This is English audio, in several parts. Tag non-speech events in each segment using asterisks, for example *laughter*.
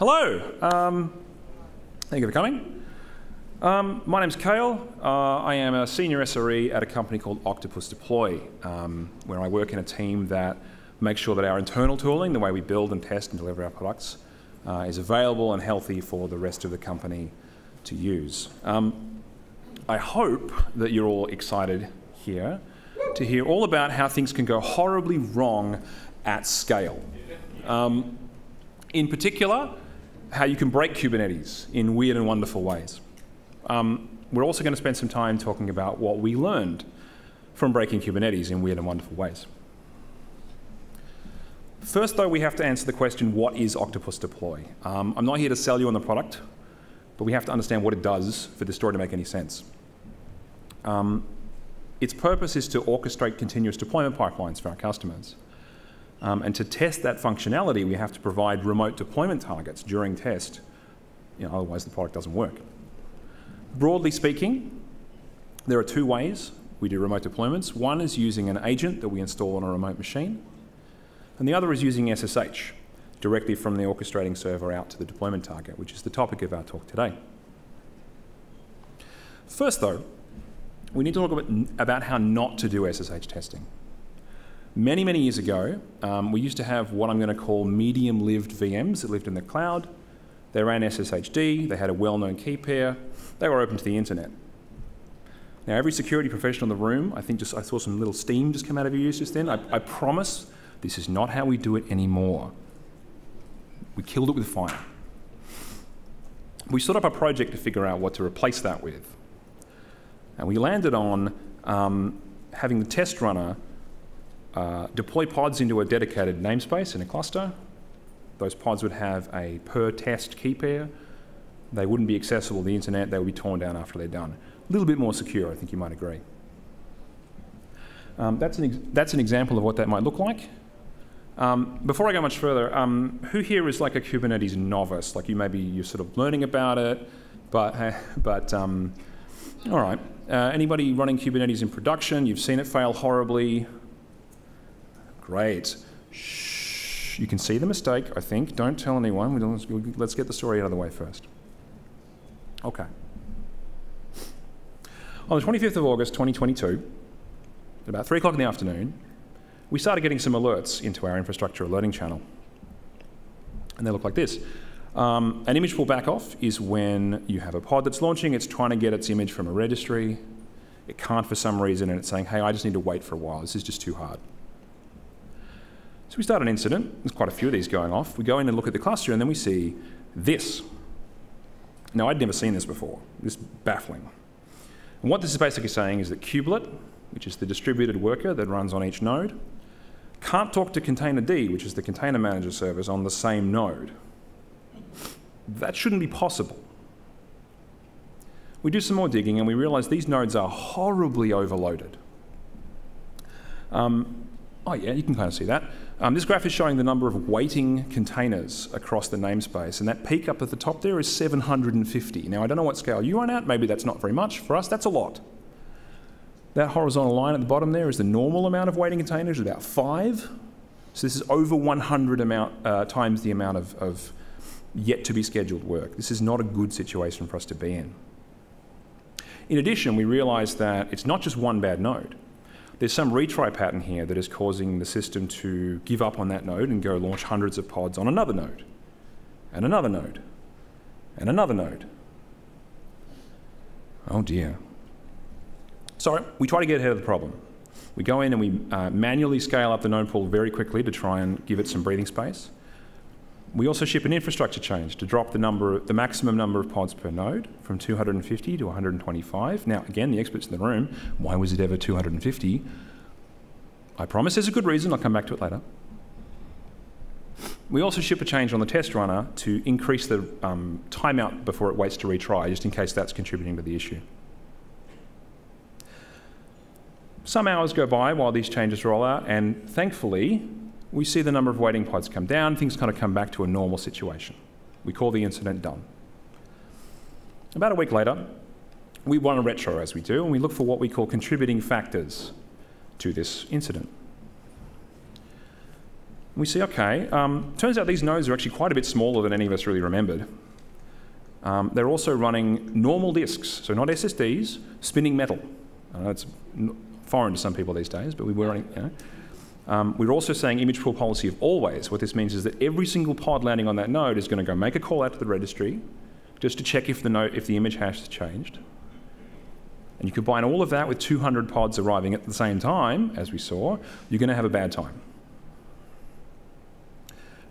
Hello. Um, thank you for coming. Um, my name's Cail. Uh, I am a senior SRE at a company called Octopus Deploy, um, where I work in a team that makes sure that our internal tooling, the way we build and test and deliver our products, uh, is available and healthy for the rest of the company to use. Um, I hope that you're all excited here to hear all about how things can go horribly wrong at scale. Um, in particular, how you can break Kubernetes in weird and wonderful ways. Um, we're also going to spend some time talking about what we learned from breaking Kubernetes in weird and wonderful ways. First, though, we have to answer the question, what is Octopus Deploy? Um, I'm not here to sell you on the product, but we have to understand what it does for this story to make any sense. Um, its purpose is to orchestrate continuous deployment pipelines for our customers. Um, and to test that functionality, we have to provide remote deployment targets during test. You know, otherwise, the product doesn't work. Broadly speaking, there are two ways we do remote deployments. One is using an agent that we install on a remote machine, and the other is using SSH directly from the orchestrating server out to the deployment target, which is the topic of our talk today. First, though, we need to talk about, about how not to do SSH testing. Many, many years ago, um, we used to have what I'm going to call medium-lived VMs that lived in the cloud. They ran SSHD, they had a well-known key pair, they were open to the internet. Now, every security professional in the room, I think just I saw some little steam just come out of your ears just then. I, I promise this is not how we do it anymore. We killed it with fire. We set up a project to figure out what to replace that with. And we landed on um, having the test runner uh, deploy pods into a dedicated namespace in a cluster. Those pods would have a per test key pair. They wouldn't be accessible to the internet. They would be torn down after they're done. A little bit more secure, I think you might agree. Um, that's, an that's an example of what that might look like. Um, before I go much further, um, who here is like a Kubernetes novice? Like you maybe you're sort of learning about it, but, *laughs* but um, all right. Uh, anybody running Kubernetes in production? You've seen it fail horribly. Great. Shh. You can see the mistake, I think. Don't tell anyone. Let's get the story out of the way first. Okay. On the 25th of August 2022, at about 3 o'clock in the afternoon, we started getting some alerts into our infrastructure alerting channel. And they look like this. Um, an image pull back off is when you have a pod that's launching, it's trying to get its image from a registry, it can't for some reason, and it's saying, hey, I just need to wait for a while, this is just too hard. So we start an incident, there's quite a few of these going off, we go in and look at the cluster, and then we see this. Now, I'd never seen this before, this baffling. And what this is basically saying is that kubelet, which is the distributed worker that runs on each node, can't talk to containerd, which is the container manager service, on the same node. That shouldn't be possible. We do some more digging and we realize these nodes are horribly overloaded. Um, oh yeah, you can kind of see that. Um, this graph is showing the number of waiting containers across the namespace, and that peak up at the top there is 750. Now, I don't know what scale you run at, maybe that's not very much. For us, that's a lot. That horizontal line at the bottom there is the normal amount of waiting containers, about five. So this is over 100 amount, uh, times the amount of, of yet to be scheduled work. This is not a good situation for us to be in. In addition, we realize that it's not just one bad node. There's some retry pattern here that is causing the system to give up on that node and go launch hundreds of pods on another node, and another node, and another node. Oh dear. So we try to get ahead of the problem. We go in and we uh, manually scale up the node pool very quickly to try and give it some breathing space. We also ship an infrastructure change to drop the number, the maximum number of pods per node from 250 to 125. Now, again, the experts in the room, why was it ever 250? I promise there's a good reason. I'll come back to it later. We also ship a change on the test runner to increase the um, timeout before it waits to retry, just in case that's contributing to the issue. Some hours go by while these changes roll out, and thankfully, we see the number of waiting pods come down, things kind of come back to a normal situation. We call the incident done. About a week later, we run a retro as we do, and we look for what we call contributing factors to this incident. We see, okay, um, turns out these nodes are actually quite a bit smaller than any of us really remembered. Um, they're also running normal disks, so not SSDs, spinning metal. I know it's foreign to some people these days, but we were running, you know. Um, we're also saying image pull policy of always. What this means is that every single pod landing on that node is going to go make a call out to the registry just to check if the, node, if the image hash has changed. And you combine all of that with 200 pods arriving at the same time, as we saw, you're going to have a bad time.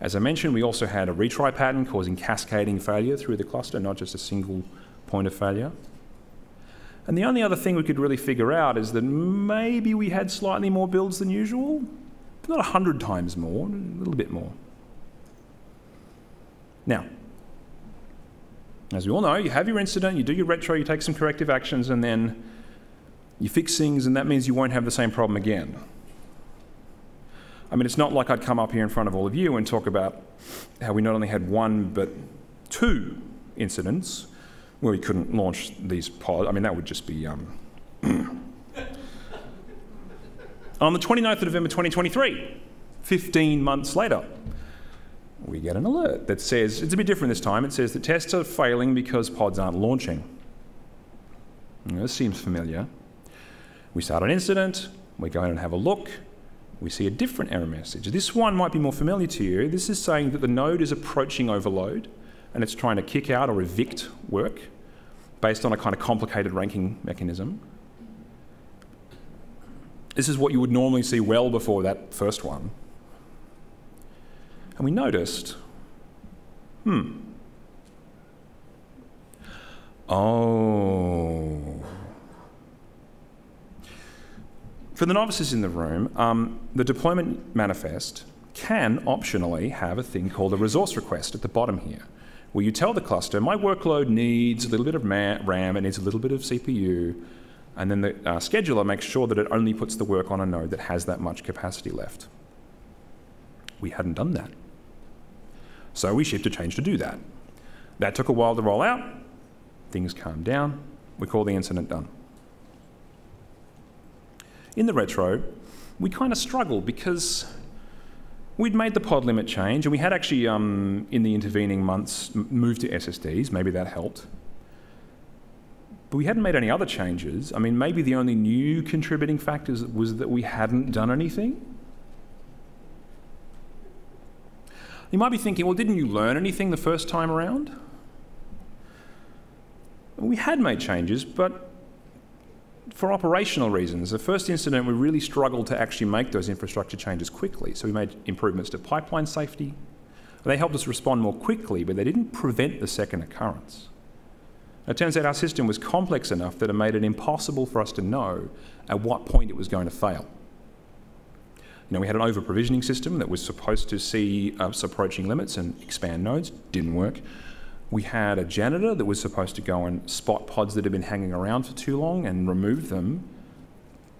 As I mentioned, we also had a retry pattern causing cascading failure through the cluster, not just a single point of failure. And the only other thing we could really figure out is that maybe we had slightly more builds than usual, not 100 times more, a little bit more. Now, as we all know, you have your incident, you do your retro, you take some corrective actions, and then you fix things, and that means you won't have the same problem again. I mean, it's not like I'd come up here in front of all of you and talk about how we not only had one, but two incidents where we couldn't launch these pods. I mean, that would just be. Um *clears throat* On the 29th of November 2023, 15 months later, we get an alert that says, it's a bit different this time, it says the tests are failing because pods aren't launching. this seems familiar. We start an incident, we go in and have a look, we see a different error message. This one might be more familiar to you. This is saying that the node is approaching overload and it's trying to kick out or evict work based on a kind of complicated ranking mechanism. This is what you would normally see well before that first one. And we noticed, hmm, oh. For the novices in the room, um, the deployment manifest can optionally have a thing called a resource request at the bottom here, where you tell the cluster, my workload needs a little bit of RAM, it needs a little bit of CPU, and then the uh, scheduler makes sure that it only puts the work on a node that has that much capacity left. We hadn't done that. So we shipped a change to do that. That took a while to roll out. Things calmed down. We call the incident done. In the retro, we kind of struggled because we'd made the pod limit change and we had actually, um, in the intervening months, moved to SSDs. Maybe that helped. But we hadn't made any other changes. I mean, maybe the only new contributing factor was that we hadn't done anything. You might be thinking, well, didn't you learn anything the first time around? We had made changes, but for operational reasons. The first incident, we really struggled to actually make those infrastructure changes quickly. So we made improvements to pipeline safety. They helped us respond more quickly, but they didn't prevent the second occurrence. It turns out our system was complex enough that it made it impossible for us to know at what point it was going to fail. You know, we had an over-provisioning system that was supposed to see us approaching limits and expand nodes. Didn't work. We had a janitor that was supposed to go and spot pods that had been hanging around for too long and remove them.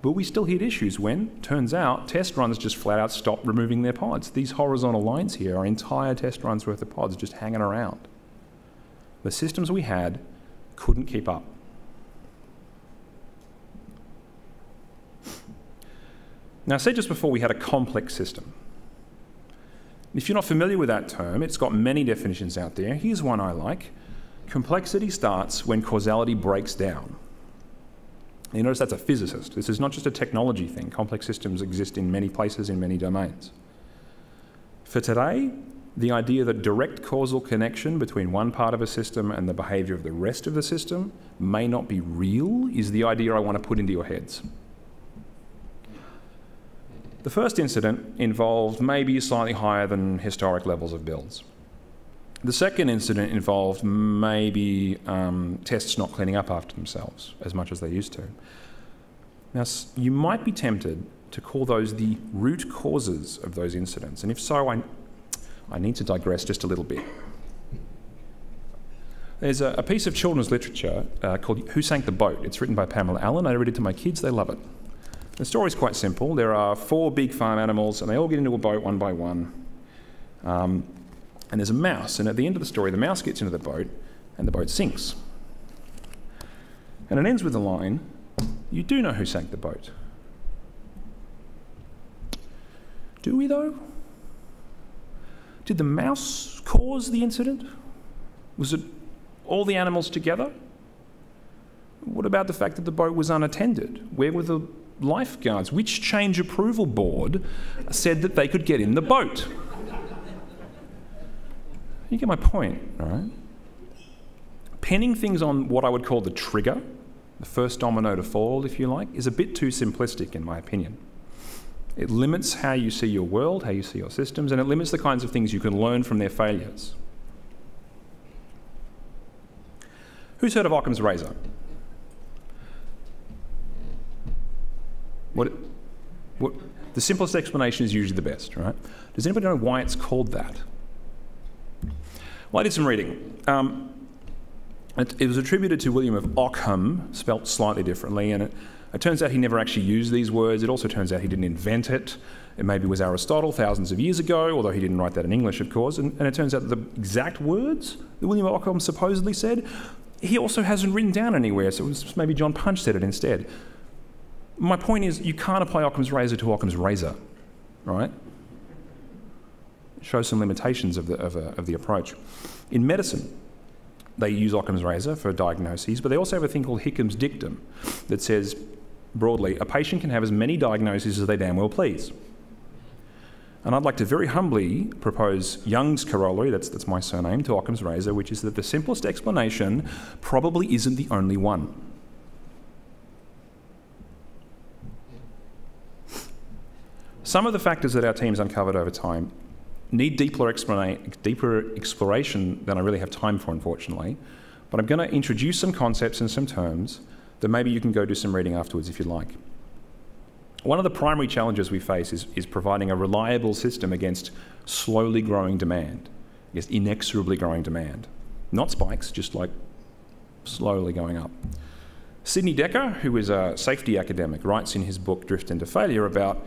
But we still hit issues when, turns out, test runs just flat out stopped removing their pods. These horizontal lines here are entire test runs worth of pods just hanging around. The systems we had couldn't keep up. Now, I said just before we had a complex system. If you're not familiar with that term, it's got many definitions out there. Here's one I like. Complexity starts when causality breaks down. You notice that's a physicist. This is not just a technology thing. Complex systems exist in many places, in many domains. For today, the idea that direct causal connection between one part of a system and the behavior of the rest of the system may not be real is the idea I want to put into your heads. The first incident involved maybe slightly higher than historic levels of builds. The second incident involved maybe um, tests not cleaning up after themselves as much as they used to. Now, you might be tempted to call those the root causes of those incidents, and if so, I, I need to digress just a little bit. There's a, a piece of children's literature uh, called Who Sank the Boat? It's written by Pamela Allen. I read it to my kids, they love it. The story is quite simple. There are four big farm animals, and they all get into a boat one by one. Um, and there's a mouse, and at the end of the story, the mouse gets into the boat, and the boat sinks. And it ends with the line You do know who sank the boat. Do we, though? Did the mouse cause the incident? Was it all the animals together? What about the fact that the boat was unattended? Where were the lifeguards? Which change approval board said that they could get in the boat? You get my point, right? Pinning things on what I would call the trigger, the first domino to fall, if you like, is a bit too simplistic, in my opinion. It limits how you see your world, how you see your systems, and it limits the kinds of things you can learn from their failures. Who's heard of Occam's razor? What, what, the simplest explanation is usually the best, right? Does anybody know why it's called that? Well, I did some reading. Um, it, it, was attributed to William of Ockham, spelt slightly differently, and it, it turns out he never actually used these words. It also turns out he didn't invent it. It maybe was Aristotle thousands of years ago, although he didn't write that in English, of course. And, and it turns out that the exact words that William Ockham supposedly said, he also hasn't written down anywhere, so it was maybe John Punch said it instead. My point is, you can't apply Occam's razor to Occam's razor, right? Shows some limitations of the, of, a, of the approach. In medicine, they use Occam's razor for diagnoses, but they also have a thing called Hickam's dictum that says, broadly, a patient can have as many diagnoses as they damn well please. And I'd like to very humbly propose Young's corollary, that's, that's my surname, to Occam's razor, which is that the simplest explanation probably isn't the only one. Some of the factors that our team's uncovered over time need deeper, deeper exploration than I really have time for, unfortunately. But I'm going to introduce some concepts and some terms that maybe you can go do some reading afterwards if you'd like. One of the primary challenges we face is, is providing a reliable system against slowly growing demand, against inexorably growing demand. Not spikes, just like slowly going up. Sidney Dekker, who is a safety academic, writes in his book Drift into Failure about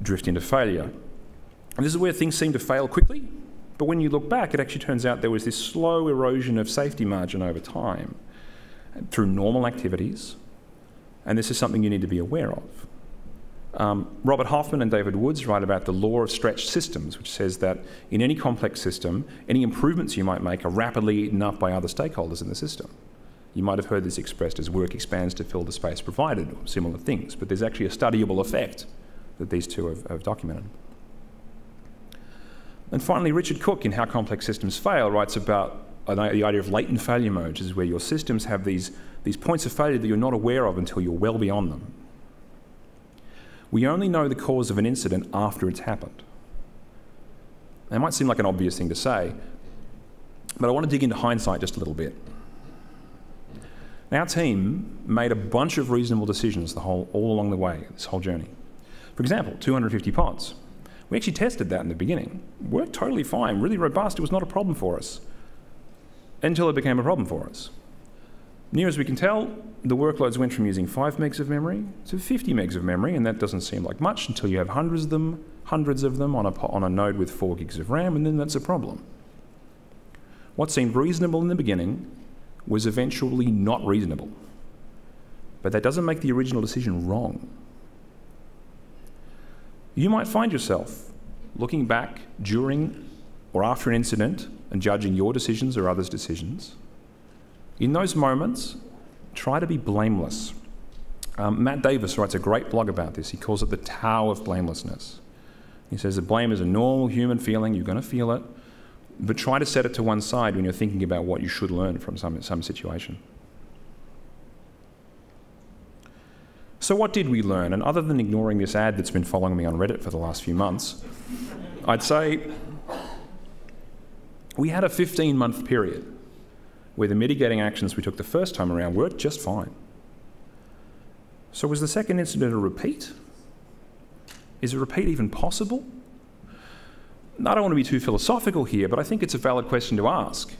drift into failure. And this is where things seem to fail quickly, but when you look back, it actually turns out there was this slow erosion of safety margin over time through normal activities, and this is something you need to be aware of. Um, Robert Hoffman and David Woods write about the law of stretched systems, which says that in any complex system, any improvements you might make are rapidly eaten up by other stakeholders in the system. You might have heard this expressed as work expands to fill the space provided, or similar things, but there's actually a studyable effect that these two have, have documented. And finally, Richard Cook, in How Complex Systems Fail, writes about the idea of latent failure modes, is where your systems have these, these points of failure that you're not aware of until you're well beyond them. We only know the cause of an incident after it's happened. That might seem like an obvious thing to say, but I want to dig into hindsight just a little bit. Our team made a bunch of reasonable decisions the whole, all along the way, this whole journey. For example, 250 pods. We actually tested that in the beginning. Worked totally fine, really robust. It was not a problem for us until it became a problem for us. Near as we can tell, the workloads went from using 5 megs of memory to 50 megs of memory, and that doesn't seem like much until you have hundreds of them, hundreds of them on a, on a node with 4 gigs of RAM, and then that's a problem. What seemed reasonable in the beginning was eventually not reasonable. But that doesn't make the original decision wrong you might find yourself looking back during or after an incident and judging your decisions or others' decisions. In those moments, try to be blameless. Um, Matt Davis writes a great blog about this. He calls it the Tao of blamelessness. He says that blame is a normal human feeling, you're going to feel it, but try to set it to one side when you're thinking about what you should learn from some, some situation. So, what did we learn? And other than ignoring this ad that's been following me on Reddit for the last few months, I'd say we had a 15 month period where the mitigating actions we took the first time around worked just fine. So, was the second incident a repeat? Is a repeat even possible? I don't want to be too philosophical here, but I think it's a valid question to ask.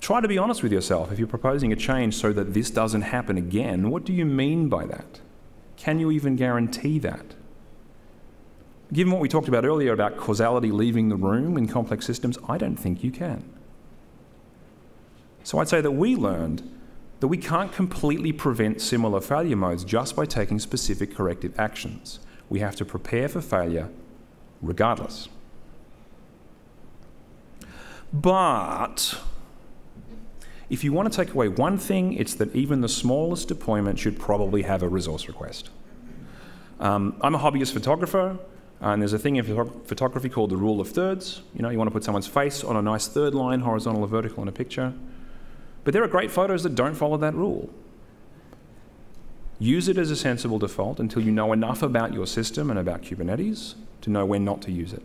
Try to be honest with yourself if you're proposing a change so that this doesn't happen again. What do you mean by that? Can you even guarantee that? Given what we talked about earlier about causality leaving the room in complex systems, I don't think you can. So I'd say that we learned that we can't completely prevent similar failure modes just by taking specific corrective actions. We have to prepare for failure regardless. But if you want to take away one thing, it's that even the smallest deployment should probably have a resource request. Um, I'm a hobbyist photographer, and there's a thing in photography called the rule of thirds. You know, you want to put someone's face on a nice third line, horizontal or vertical in a picture. But there are great photos that don't follow that rule. Use it as a sensible default until you know enough about your system and about Kubernetes to know when not to use it,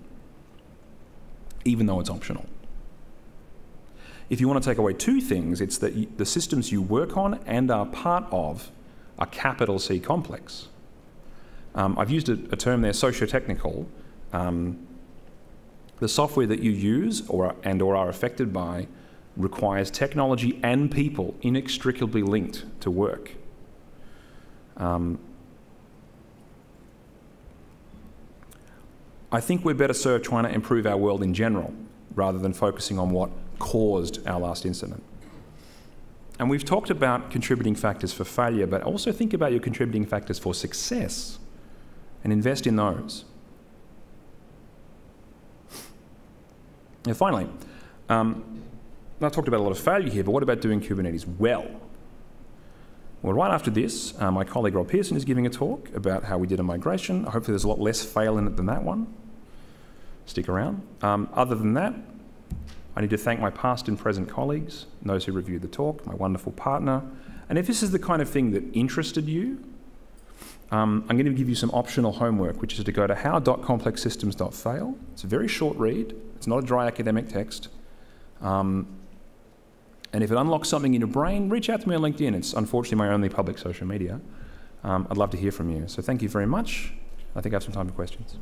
even though it's optional. If you want to take away two things, it's that the systems you work on and are part of are capital C complex. Um, I've used a, a, term there, socio-technical. Um, the software that you use or, and or are affected by requires technology and people inextricably linked to work. Um, I think we're better served trying to improve our world in general rather than focusing on what caused our last incident. And we've talked about contributing factors for failure, but also think about your contributing factors for success and invest in those. And finally, um, I talked about a lot of failure here, but what about doing Kubernetes well? Well, right after this, uh, my colleague Rob Pearson is giving a talk about how we did a migration. Hopefully, there's a lot less fail in it than that one. Stick around. Um, other than that, I need to thank my past and present colleagues, those who reviewed the talk, my wonderful partner. And if this is the kind of thing that interested you, um, I'm going to give you some optional homework, which is to go to how.complexsystems.fail. It's a very short read. It's not a dry academic text. Um, and if it unlocks something in your brain, reach out to me on LinkedIn. It's unfortunately my only public social media. Um, I'd love to hear from you. So thank you very much. I think I have some time for questions.